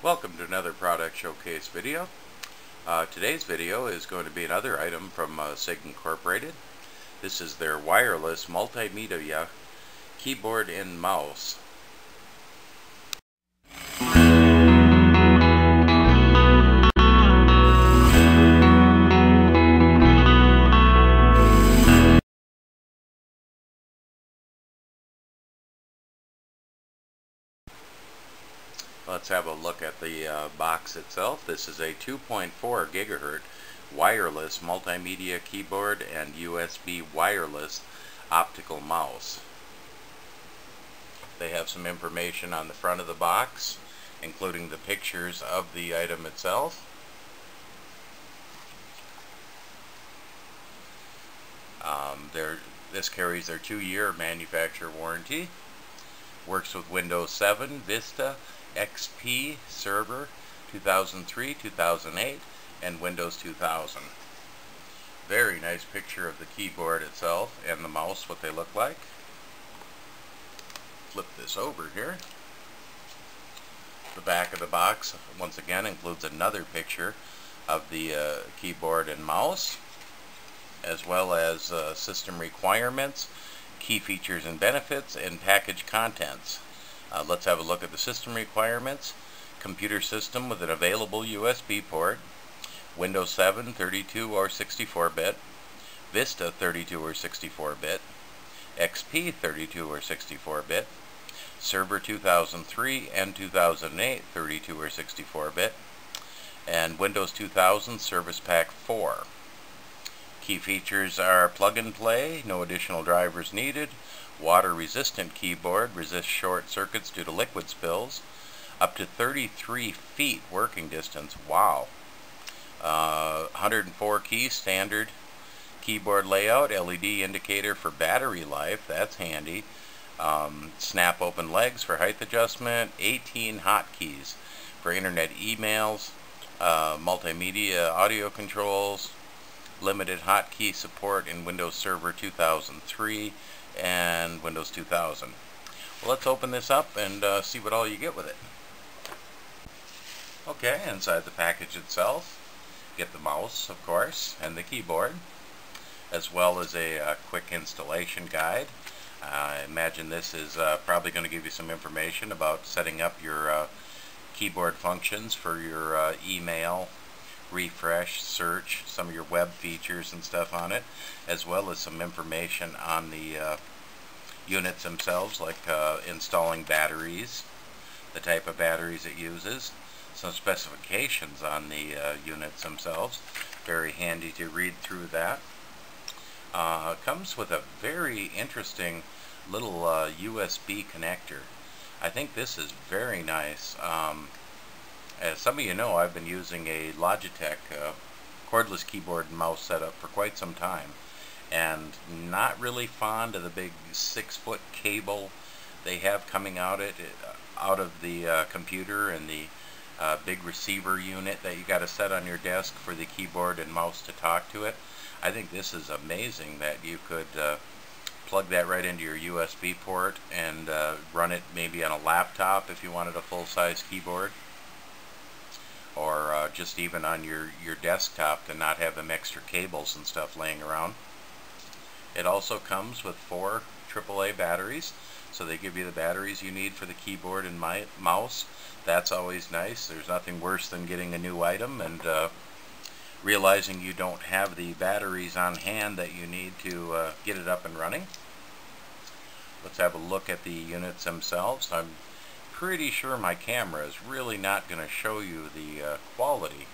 Welcome to another product showcase video. Uh, today's video is going to be another item from uh, Siig Incorporated. This is their wireless multimedia keyboard and mouse. Let's have a uh, box itself. This is a 2.4 gigahertz wireless multimedia keyboard and USB wireless optical mouse. They have some information on the front of the box, including the pictures of the item itself. Um, this carries their two-year manufacturer warranty. Works with Windows 7, Vista, XP Server 2003, 2008, and Windows 2000. Very nice picture of the keyboard itself and the mouse, what they look like. Flip this over here. The back of the box, once again, includes another picture of the uh, keyboard and mouse, as well as uh, system requirements, key features and benefits, and package contents. Uh, let's have a look at the system requirements. Computer system with an available USB port, Windows 7 32 or 64-bit, Vista 32 or 64-bit, XP 32 or 64-bit, Server 2003 and 2008 32 or 64-bit, and Windows 2000 Service Pack 4. Key features are plug and play, no additional drivers needed, water resistant keyboard, resists short circuits due to liquid spills, up to 33 feet working distance, wow. Uh, 104 keys, standard keyboard layout, LED indicator for battery life, that's handy. Um, snap open legs for height adjustment, 18 hotkeys for internet emails, uh, multimedia audio controls, limited hotkey support in Windows Server 2003, and Windows 2000. Well, let's open this up and uh, see what all you get with it. Okay, inside the package itself, get the mouse, of course, and the keyboard, as well as a uh, quick installation guide. I imagine this is uh, probably going to give you some information about setting up your uh, keyboard functions for your uh, email, refresh, search, some of your web features and stuff on it, as well as some information on the uh, units themselves, like uh, installing batteries, the type of batteries it uses, some specifications on the uh, units themselves. Very handy to read through that. Uh, comes with a very interesting little USB uh, connector. I think this is very nice. Um, as some of you know, I've been using a Logitech uh, cordless keyboard and mouse setup for quite some time and not really fond of the big six foot cable they have coming out it uh, out of the uh, computer and the uh, big receiver unit that you got to set on your desk for the keyboard and mouse to talk to it. I think this is amazing that you could uh, plug that right into your USB port and uh, run it maybe on a laptop if you wanted a full-size keyboard or uh, just even on your, your desktop to not have them extra cables and stuff laying around. It also comes with four AAA batteries, so they give you the batteries you need for the keyboard and my mouse. That's always nice. There's nothing worse than getting a new item and uh, realizing you don't have the batteries on hand that you need to uh, get it up and running. Let's have a look at the units themselves. I'm pretty sure my camera is really not going to show you the uh, quality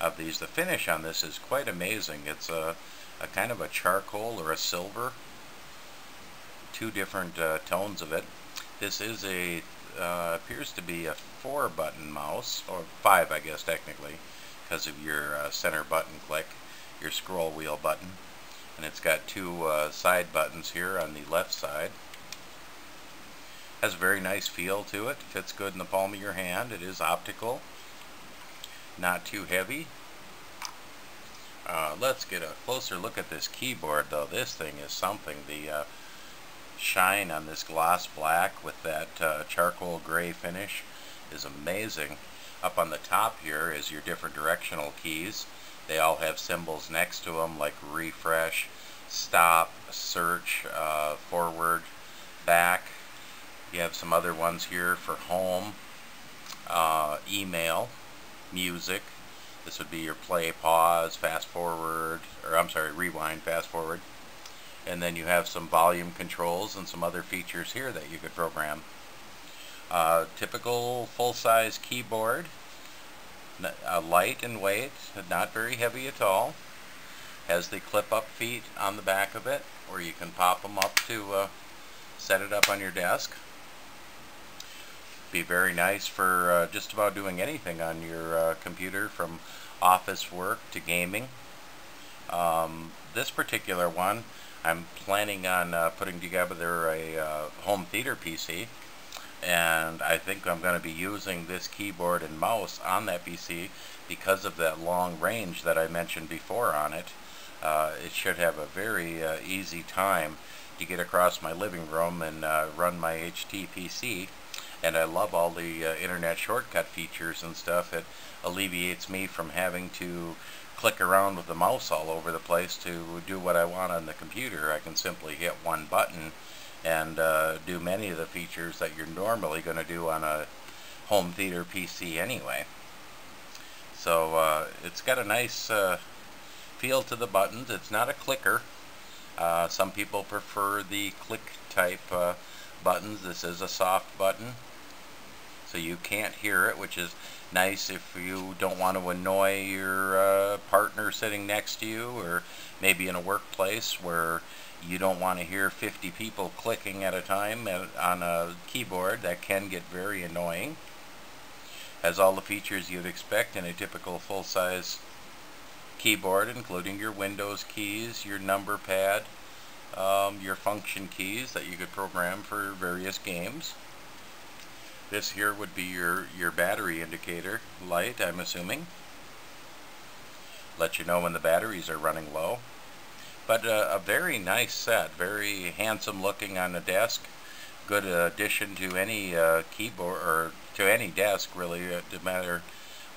of these. The finish on this is quite amazing. It's a, a kind of a charcoal or a silver. Two different uh, tones of it. This is a, uh, appears to be a four button mouse, or five I guess technically, because of your uh, center button click, your scroll wheel button. And it's got two uh, side buttons here on the left side. Has a very nice feel to it. Fits good in the palm of your hand. It is optical. Not too heavy. Uh, let's get a closer look at this keyboard though. This thing is something. The uh, shine on this gloss black with that uh, charcoal gray finish is amazing. Up on the top here is your different directional keys. They all have symbols next to them like refresh, stop, search, uh, forward, back. You have some other ones here for home, uh, email, music. This would be your play, pause, fast forward, or I'm sorry, rewind, fast forward. And then you have some volume controls and some other features here that you could program. Uh, typical full-size keyboard, uh, light in weight, not very heavy at all. Has the clip-up feet on the back of it, where you can pop them up to uh, set it up on your desk. Be very nice for uh, just about doing anything on your uh, computer, from office work to gaming. Um, this particular one, I'm planning on uh, putting together a uh, home theater PC and I think I'm going to be using this keyboard and mouse on that PC because of that long range that I mentioned before on it. Uh, it should have a very uh, easy time to get across my living room and uh, run my HT PC and I love all the uh, internet shortcut features and stuff. It alleviates me from having to click around with the mouse all over the place to do what I want on the computer. I can simply hit one button and uh, do many of the features that you're normally going to do on a home theater PC anyway. So uh, it's got a nice uh, feel to the buttons. It's not a clicker. Uh, some people prefer the click type uh, buttons. This is a soft button. So you can't hear it, which is nice if you don't want to annoy your uh, partner sitting next to you or maybe in a workplace where you don't want to hear 50 people clicking at a time on a keyboard. That can get very annoying. Has all the features you'd expect in a typical full-size keyboard, including your Windows keys, your number pad, um, your function keys that you could program for various games. This here would be your, your battery indicator light, I'm assuming. Let you know when the batteries are running low. But uh, a very nice set, very handsome looking on the desk. Good addition to any uh, keyboard or to any desk really, uh, no matter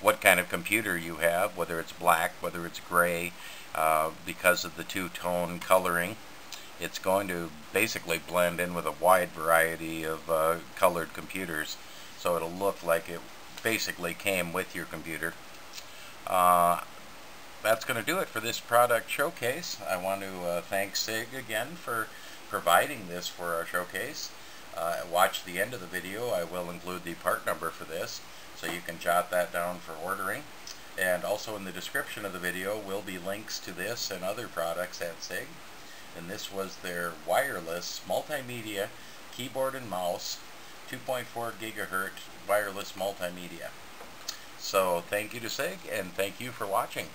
what kind of computer you have, whether it's black, whether it's gray, uh, because of the two-tone coloring. It's going to basically blend in with a wide variety of uh, colored computers, so it'll look like it basically came with your computer. Uh, that's going to do it for this product showcase. I want to uh, thank Siig again for providing this for our showcase. Uh, watch the end of the video. I will include the part number for this so you can jot that down for ordering. And also in the description of the video will be links to this and other products at Siig. And this was their wireless multimedia keyboard and mouse 2.4 gigahertz wireless multimedia. So thank you to Siig and thank you for watching.